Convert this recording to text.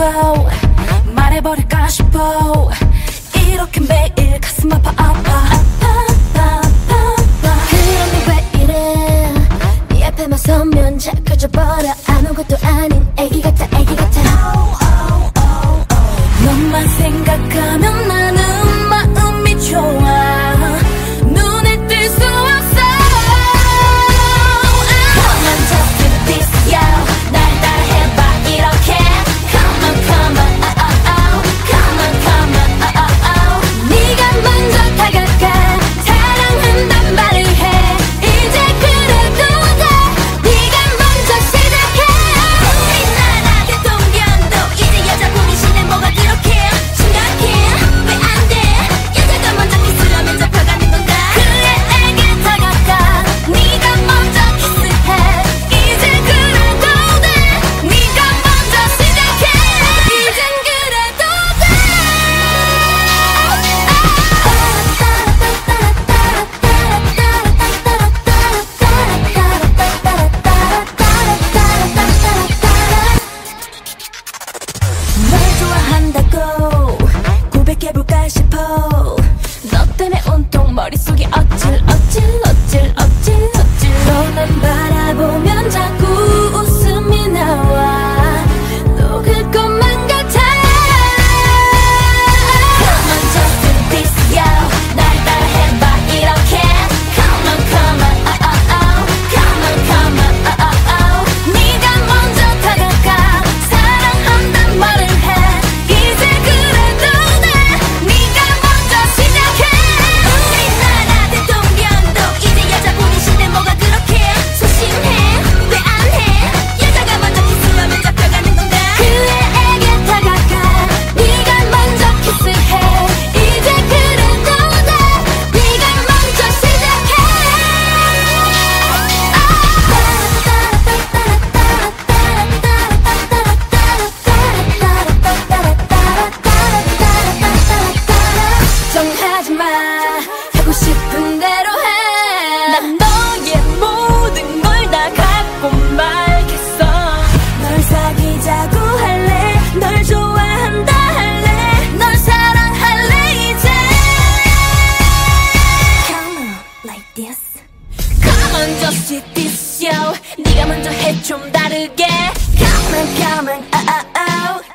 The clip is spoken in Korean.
go. 말해버릴까 싶어. 이렇게 매일 가슴 아파 아파. 아파 아파 아파. 그런데 왜 이래? 네 앞에만 서면 자꾸 져버려. 아무것도 아닌 애기 같아 애기 같아. 먼저 시티쇼 네가 먼저 해 좀 다르게 Come on come on oh oh oh